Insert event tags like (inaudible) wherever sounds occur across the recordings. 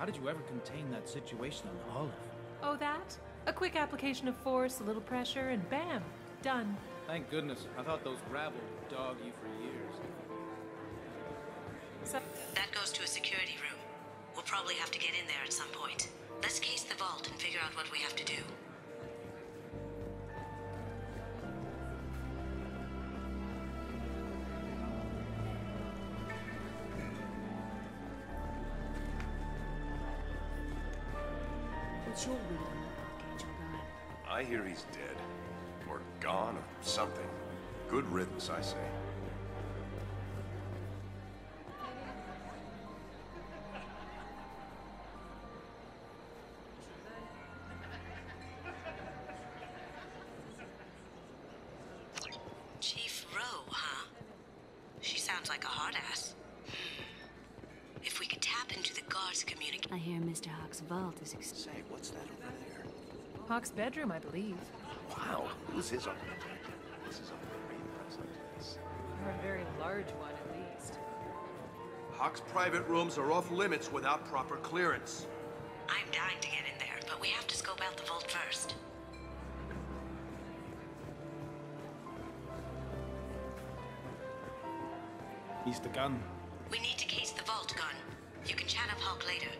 How did you ever contain that situation on the Olive? Oh, that? A quick application of force, a little pressure, and bam, done. Thank goodness. I thought those gravel would dog you for years. So, That goes to a security room. We'll probably have to get in there at some point. Let's case the vault and figure out what we have to do. I say. Chief Roe, huh? She sounds like a hard ass. If we could tap into the guards' communication. I hear Mr. Hock's vault is ex- Say, what's that over there? Hock's bedroom, I believe. Wow, who's his uncle? This is a very large one, at least. Hock's private rooms are off limits without proper clearance. I'm dying to get in there, but we have to scope out the vault first. Mr. Gunn. We need to case the vault gun. You can chat up Hock later.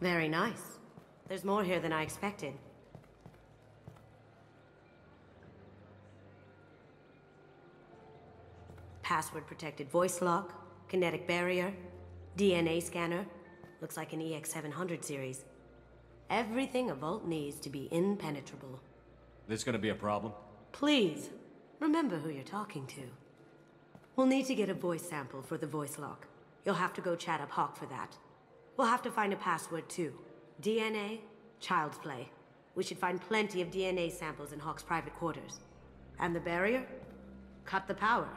Very nice. There's more here than I expected. Password protected voice lock, kinetic barrier, DNA scanner. Looks like an EX700 series. Everything a vault needs to be impenetrable. This gonna be a problem? Please, remember who you're talking to. We'll need to get a voice sample for the voice lock. You'll have to go chat up Hock for that. We'll have to find a password too. DNA, child's play. We should find plenty of DNA samples in Hock's private quarters. And the barrier? Cut the power.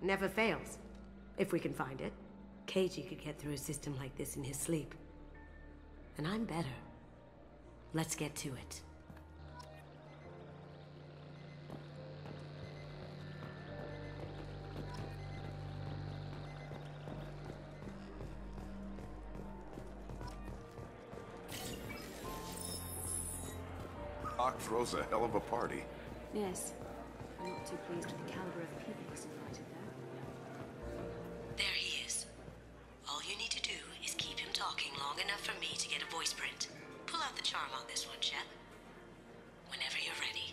Never fails. If we can find it. Keiji could get through a system like this in his sleep. And I'm better. Let's get to it. Throws a hell of a party. Yes. I'm not too pleased with the caliber of people he's invited there. There he is. All you need to do is keep him talking long enough for me to get a voice print. Pull out the charm on this one, Shep. Whenever you're ready.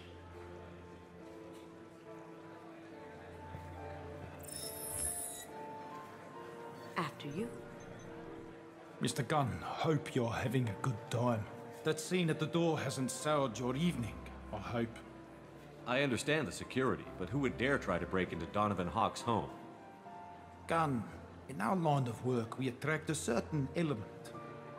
After you. Mr. Gunn, hope you're having a good time. That scene at the door hasn't soured your evening, I hope. I understand the security, but who would dare try to break into Donovan Hock's home? Gunn, in our line of work, we attract a certain element.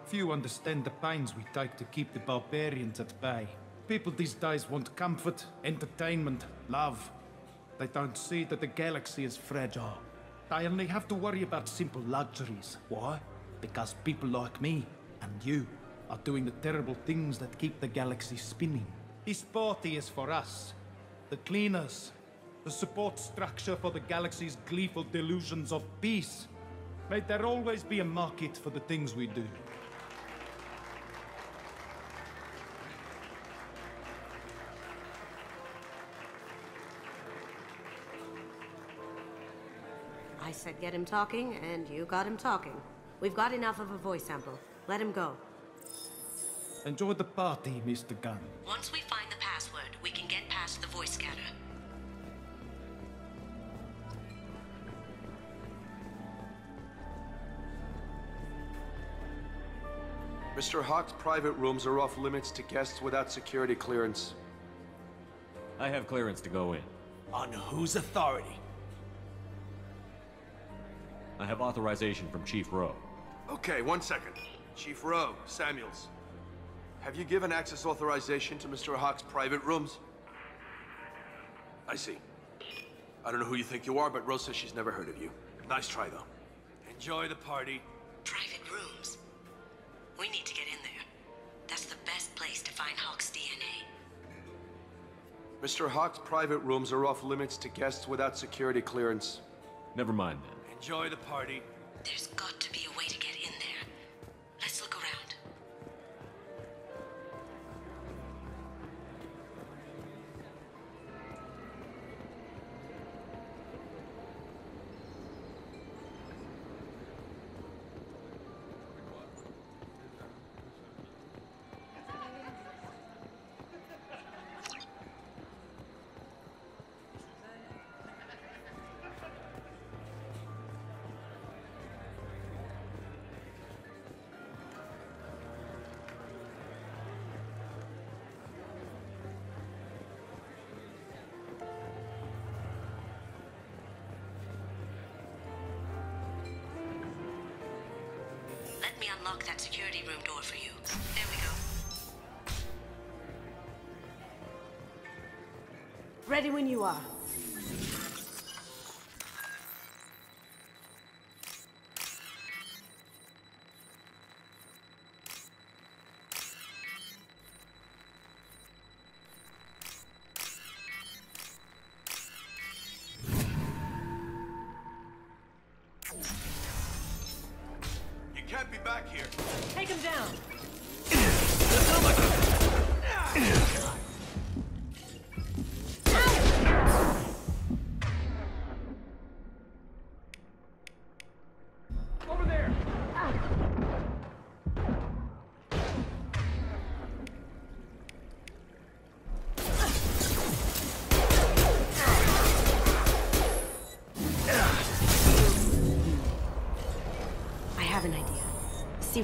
Few understand the pains we take to keep the barbarians at bay. People these days want comfort, entertainment, love. They don't see that the galaxy is fragile. They only have to worry about simple luxuries. Why? Because people like me and you are doing the terrible things that keep the galaxy spinning. This party is for us, the cleaners, the support structure for the galaxy's gleeful delusions of peace. May there always be a market for the things we do. I said get him talking, and you got him talking. We've got enough of a voice sample. Let him go. Enjoy the party, Mr. Gunn. Once we find the password, we can get past the voice scanner. Mr. Hock's private rooms are off limits to guests without security clearance. I have clearance to go in. On whose authority? I have authorization from Chief Roe. Okay, one second. Chief Roe, Samuels. Have you given access authorization to Mr. Hock's private rooms? I see. I don't know who you think you are, but Rose says she's never heard of you. Nice try, though. Enjoy the party. Private rooms. We need to get in there. That's the best place to find Hock's DNA. Mr. Hock's private rooms are off limits to guests without security clearance. Never mind then. Enjoy the party. There's got security room door for you. There we go. Ready when you are.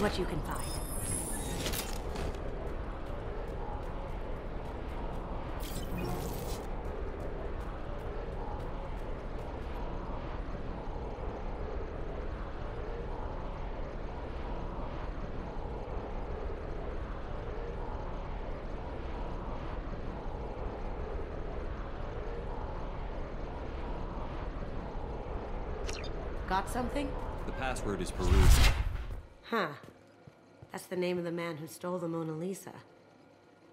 What you can find. Got something? The password is Peruggia. Huh. That's the name of the man who stole the Mona Lisa.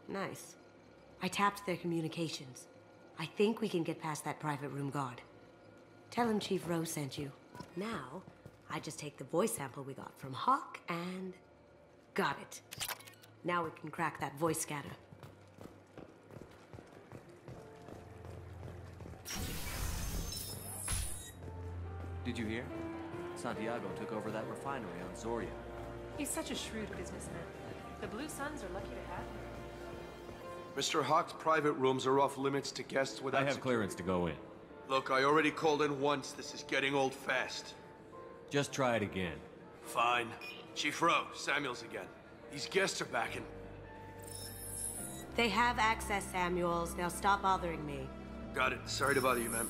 Nice. I tapped their communications. I think we can get past that private room guard. Tell him Chief Rose sent you. Now, I just take the voice sample we got from Hock and... Got it. Now we can crack that voice scatter. Did you hear? Santiago took over that refinery on Zorya. He's such a shrewd businessman. The Blue Suns are lucky to have him. Mr. Hock's private rooms are off limits to guests without I have security. clearance to go in. Look, I already called in once. This is getting old fast. Just try it again. Fine. Chief Roe, Samuels again. These guests are back in. They have access, Samuels. Now stop bothering me. Got it. Sorry to bother you, ma'am.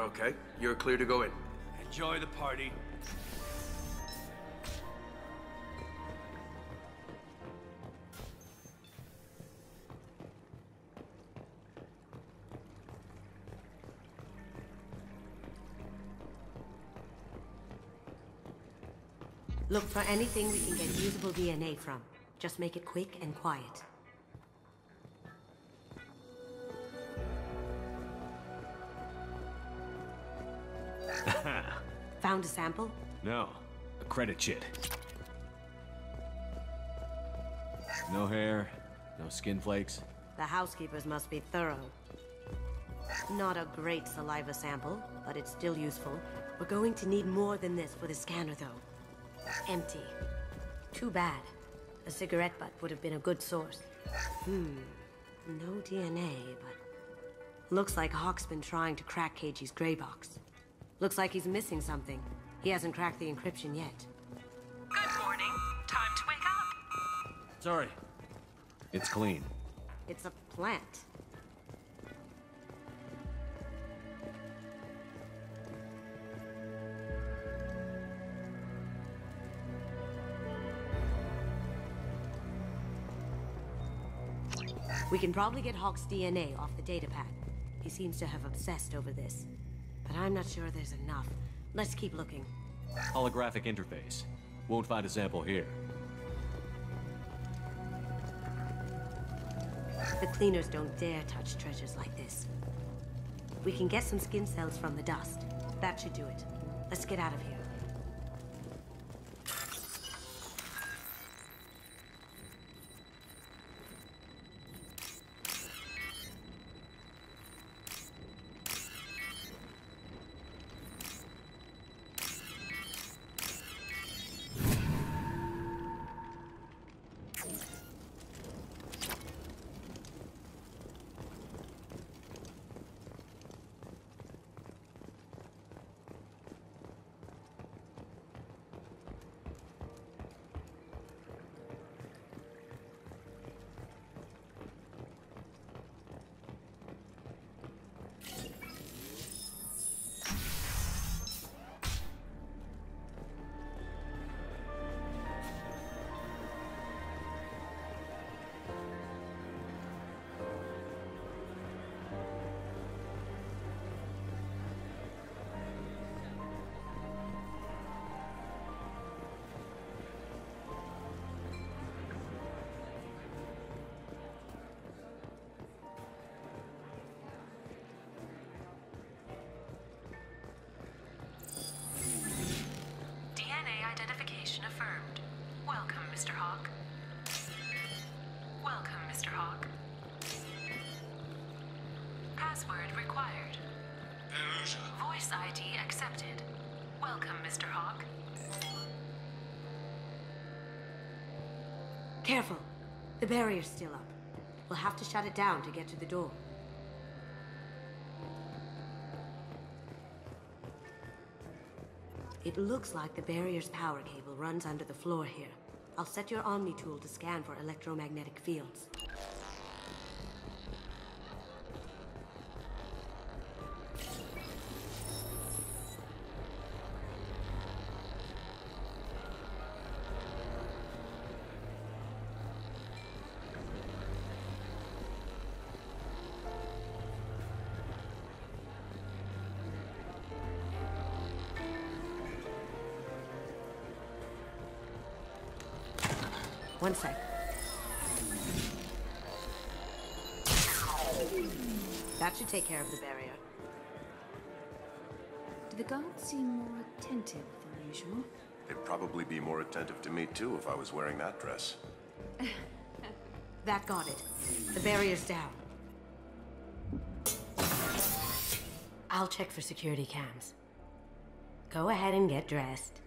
Okay, you're clear to go in. Enjoy the party. Look for anything we can get usable DNA from. Just make it quick and quiet. (laughs) Found a sample? No. A credit chit. No hair, no skin flakes. The housekeepers must be thorough. Not a great saliva sample, but it's still useful. We're going to need more than this for the scanner, though. Empty. Too bad. A cigarette butt would have been a good source. Hmm. No DNA, but... Looks like Hock's been trying to crack Keiji's gray box. Looks like he's missing something. He hasn't cracked the encryption yet. Good morning. Time to wake up. Sorry. It's clean. It's a plant. We can probably get Hock's DNA off the datapad. He seems to have obsessed over this. But I'm not sure there's enough. Let's keep looking. Holographic interface. Won't find a sample here. The cleaners don't dare touch treasures like this. We can get some skin cells from the dust. That should do it. Let's get out of here. Password required. Voice ID accepted. Welcome, Mr. Hock. Careful. The barrier's still up. We'll have to shut it down to get to the door. It looks like the barrier's power cable runs under the floor here. I'll set your Omni tool to scan for electromagnetic fields. One sec. That should take care of the barrier. Do the guards seem more attentive than usual? They'd probably be more attentive to me too if I was wearing that dress. (laughs) That got it. The barrier's down. I'll check for security cams. Go ahead and get dressed.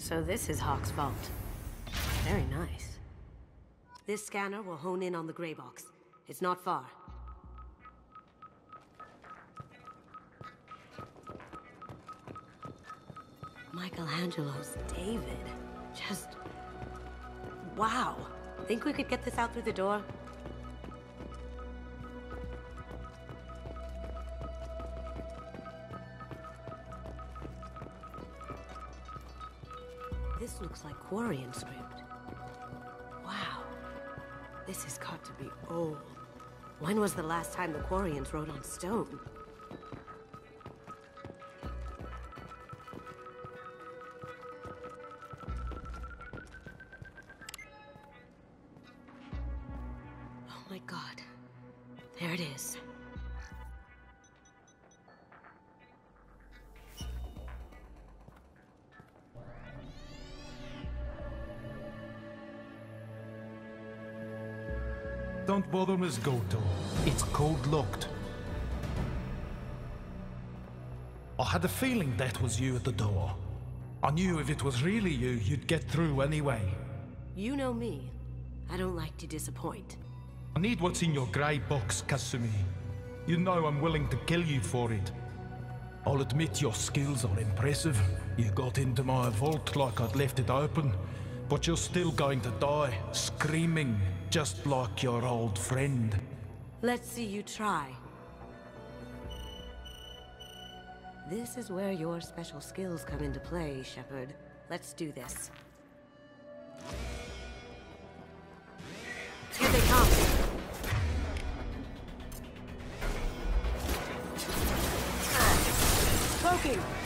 So this is Hock's vault. Very nice. This scanner will hone in on the gray box. It's not far. Michelangelo's David. Just... Wow. Think we could get this out through the door? Quarian script. Wow. This has got to be old. When was the last time the Quarians wrote on stone? Bother, Miss Goto. It's code locked. I had a feeling that was you at the door. I knew if it was really you, you'd get through anyway. You know me. I don't like to disappoint. I need what's in your grey box, Kasumi. You know I'm willing to kill you for it. I'll admit your skills are impressive. You got into my vault like I'd left it open, but you're still going to die, screaming, just like your old friend. Let's see you try. This is where your special skills come into play, Shepard. Let's do this. Here they come. Cloaking!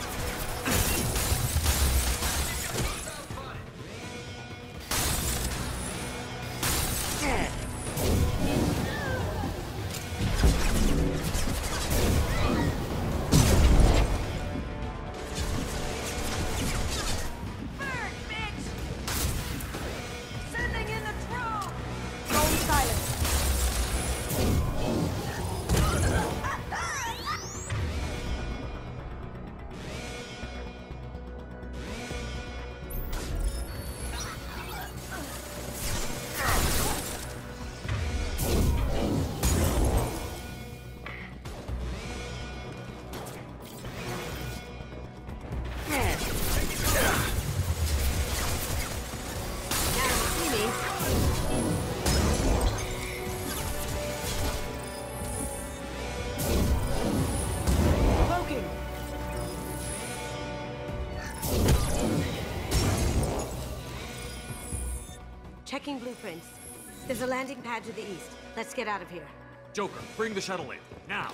Blueprints. There's a landing pad to the east. Let's get out of here. Joker, bring the shuttle in. Now!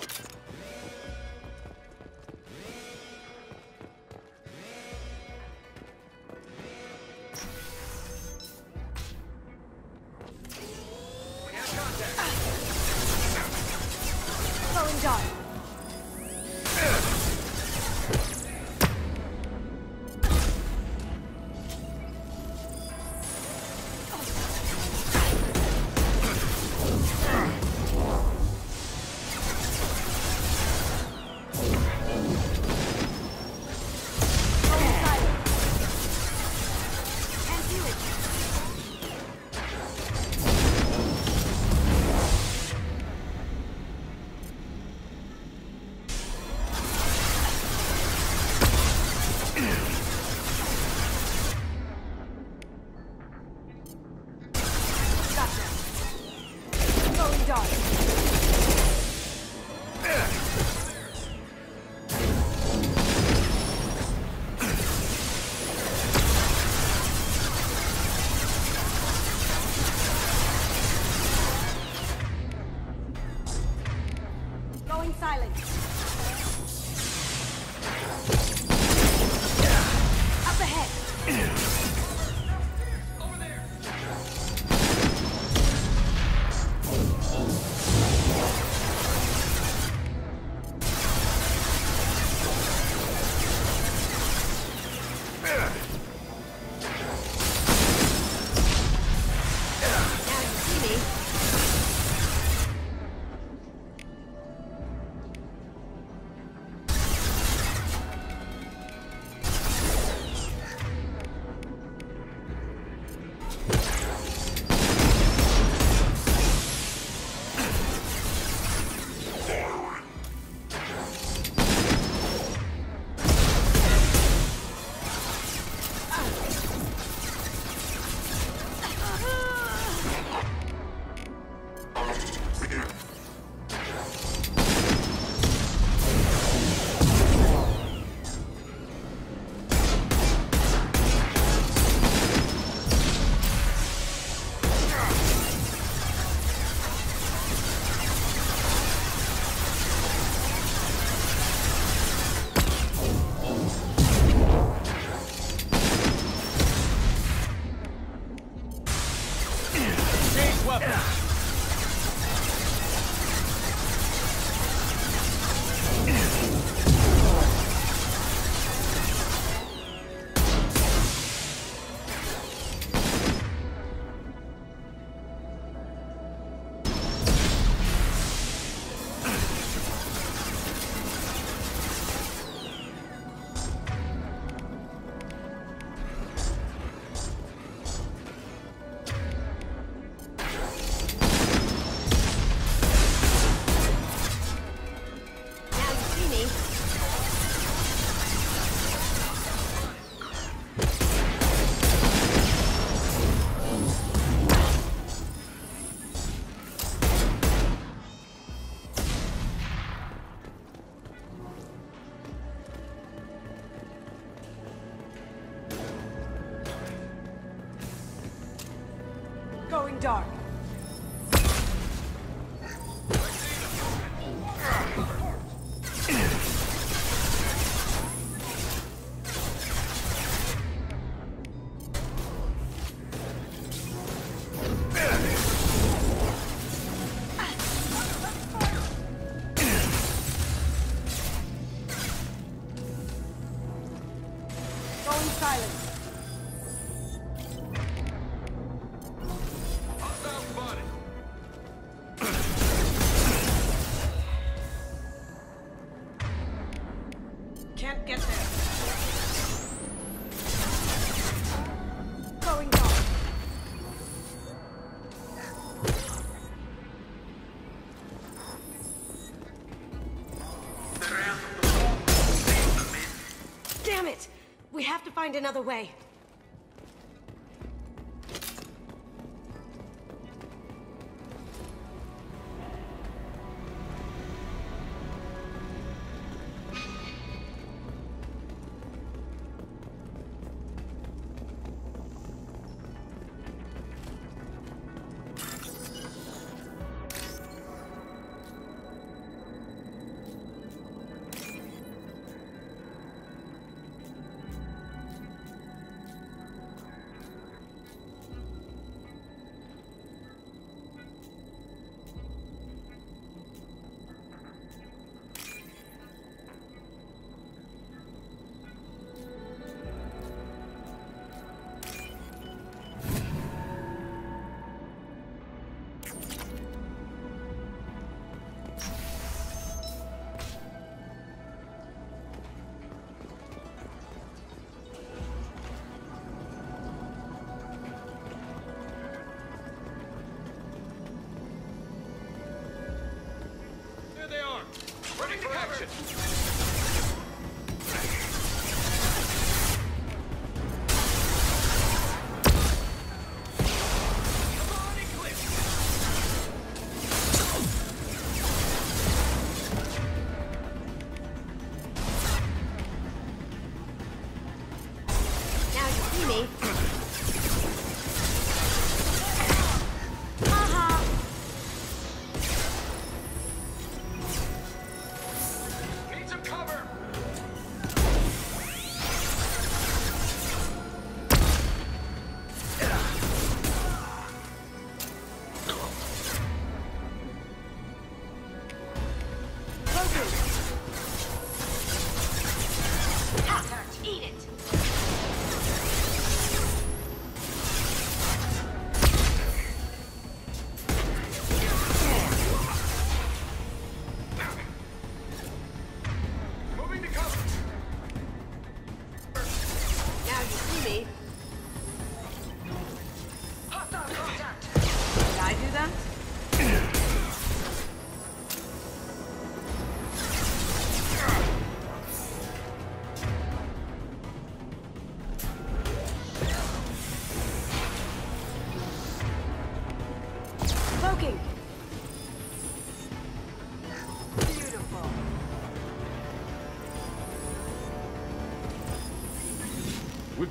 Find another way.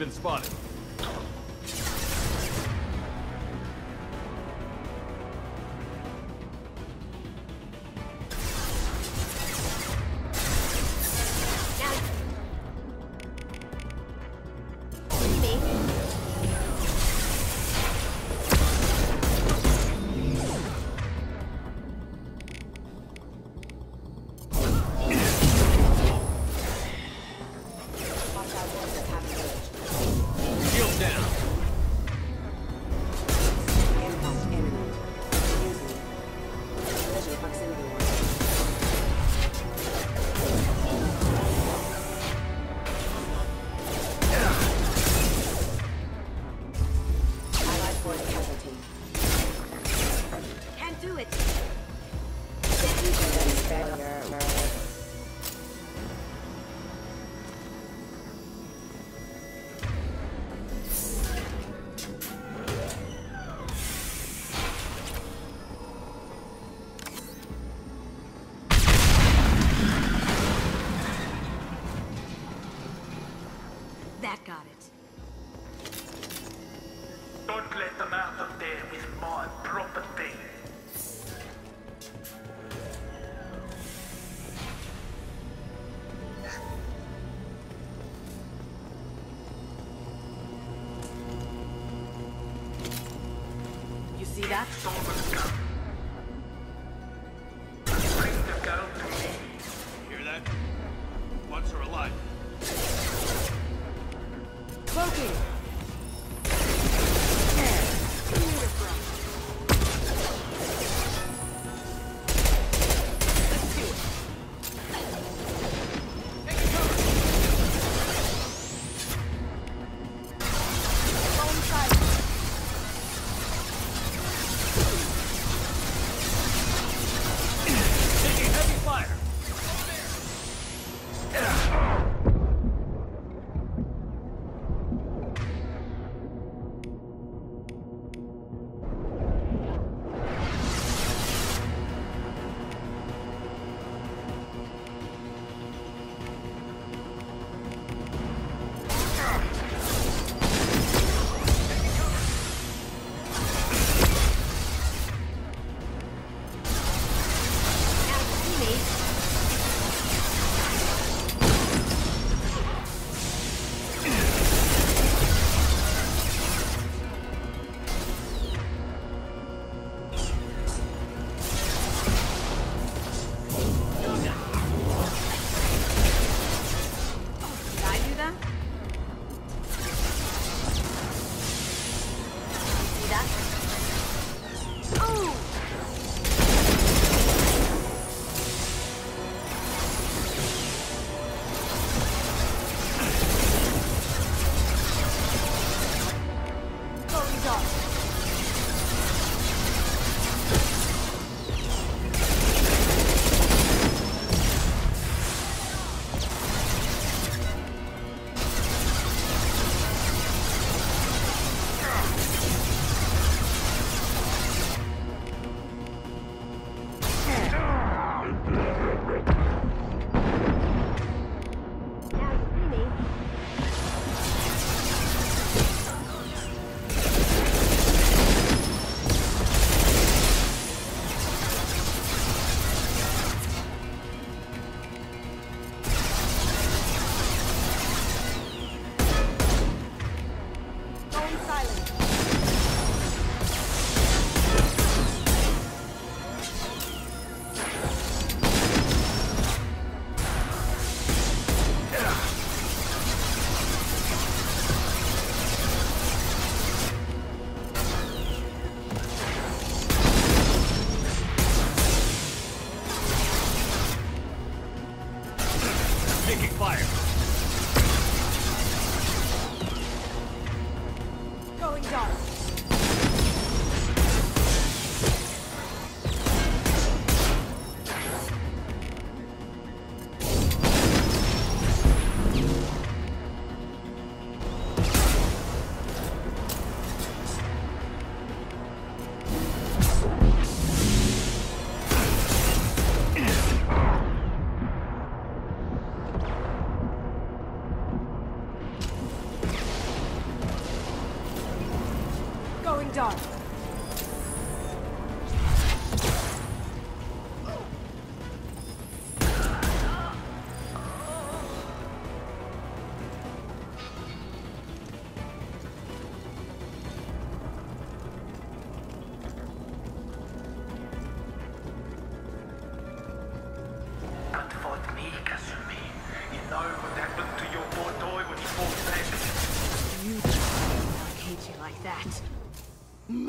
Been spotted. See that?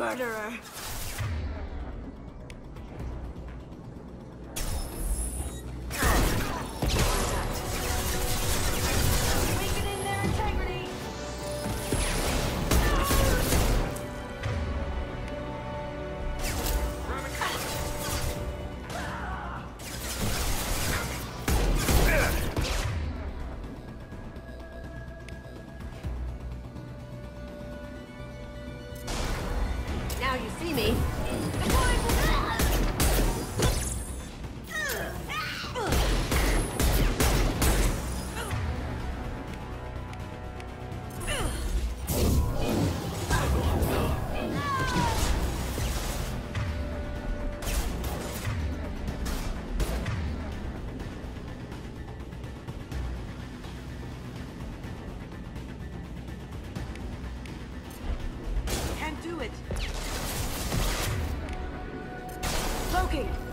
Murderer! Cloaking!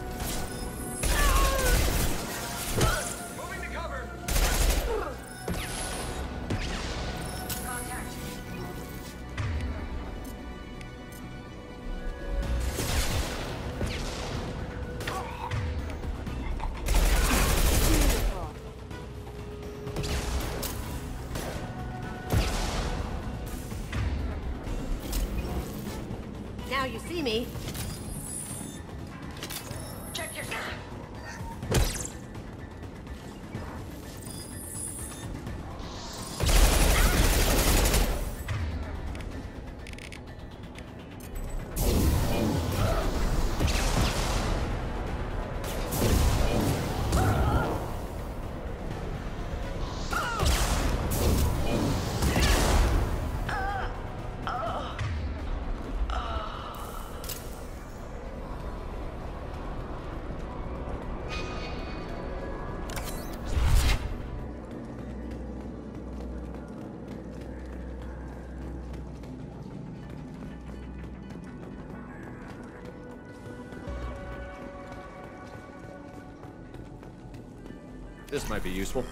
This might be useful.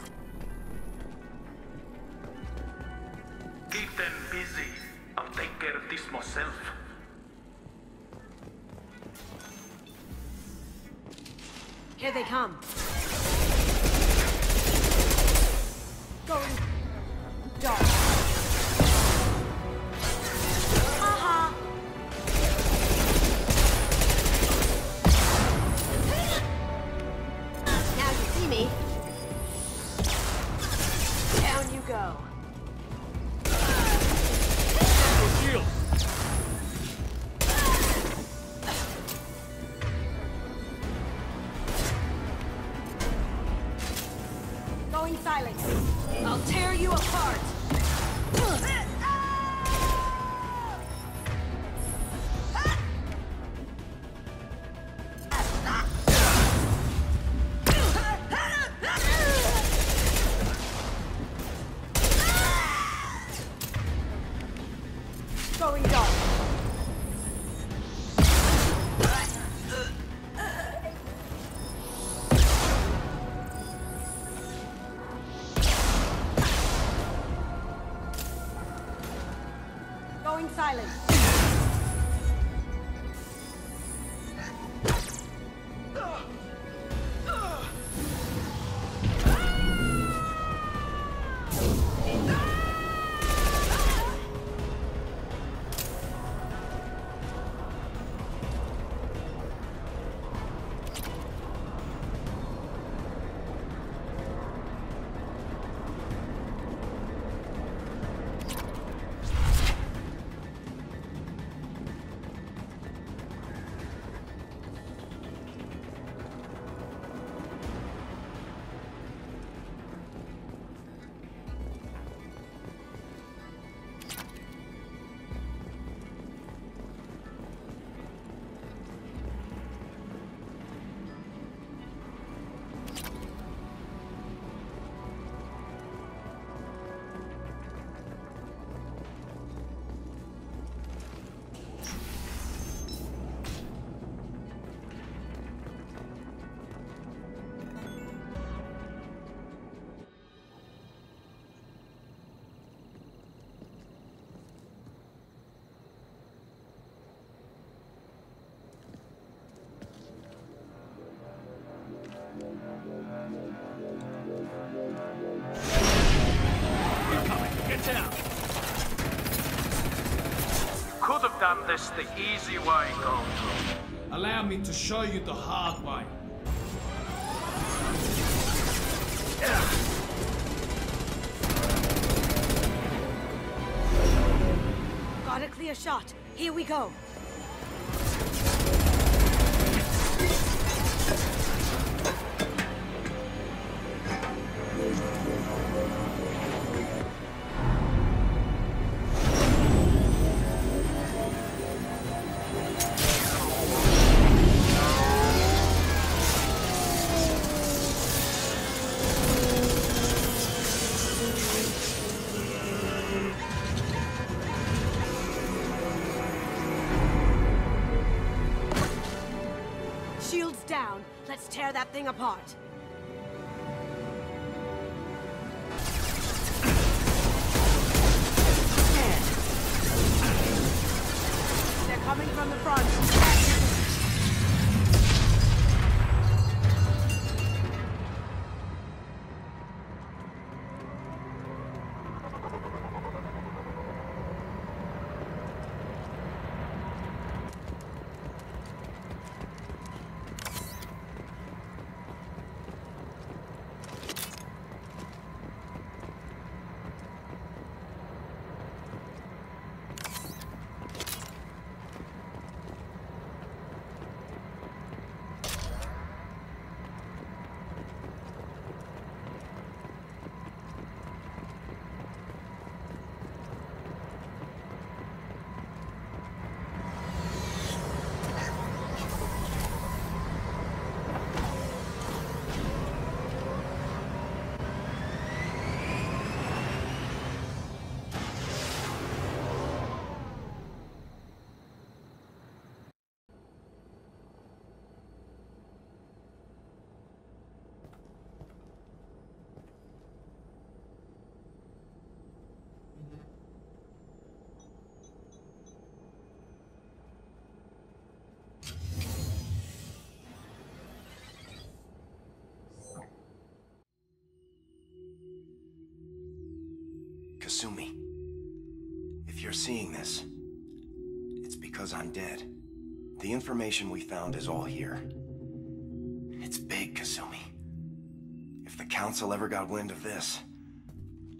Done this the easy way, Gold. Allow me to show you the hard way. Got a clear shot. Here we go. Down. Let's tear that thing apart. They're coming from the front. Kasumi, if you're seeing this, it's because I'm dead. The information we found is all here. It's big, Kasumi. If the Council ever got wind of this,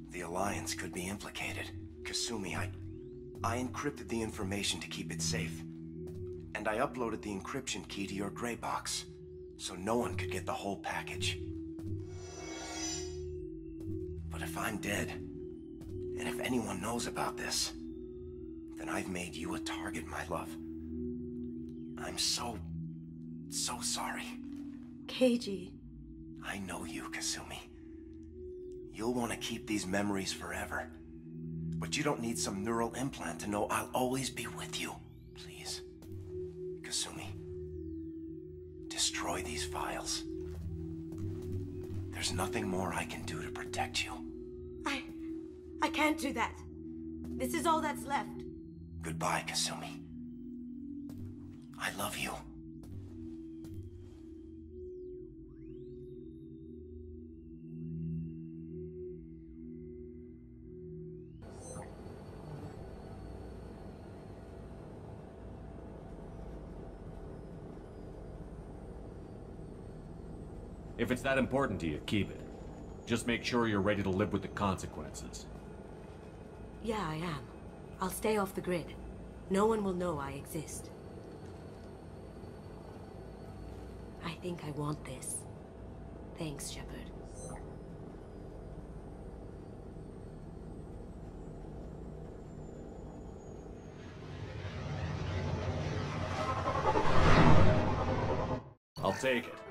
the Alliance could be implicated. Kasumi, I... I encrypted the information to keep it safe. And I uploaded the encryption key to your gray box, so no one could get the whole package. But if I'm dead, and if anyone knows about this, then I've made you a target, my love. I'm so, so sorry. Keiji. I know you, Kasumi. You'll want to keep these memories forever. But you don't need some neural implant to know I'll always be with you. Please. Kasumi. Destroy these files. There's nothing more I can do to protect you. I... I can't do that. This is all that's left. Goodbye, Kasumi. I love you. If it's that important to you, keep it. Just make sure you're ready to live with the consequences. Yeah, I am. I'll stay off the grid. No one will know I exist. I think I want this. Thanks, Shepard. I'll take it.